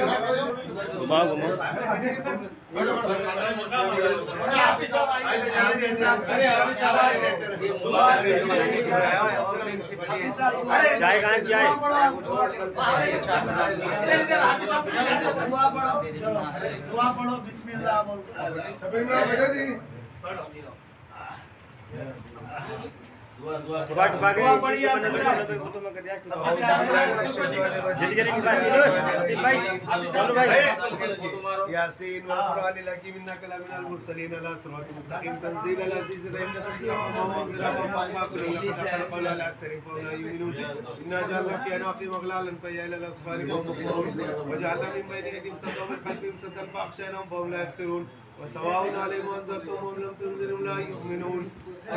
घुमाओ घुमाओ चाय कहाँ चाय बिस्मिल्लाह बोलो वाट भागे बढ़िया तो मैं कर यार जल्दी जल्दी की बात सुनो आसिफ भाई सोनू भाई यासीन व कुरान लकी मिन्ना कलाम अल मुरसलीन अला सिरात मुस्तकीम तंजील अल अज़ीज़ रहम रब्बना कुल अल अक्सर फौला युमिनून इन्ना जalla fi anaqi maghlalan fa ya ila asfali wa ja'alna min bayni yadim sadqa wa khalfihim sadqa fa akhshaynahum fa hum la yabsirun wa sawa'un alayhim anzartahum am lam tunzirhum la yu'minun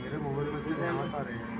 मेरे mobile में से रहमत आ रहे हैं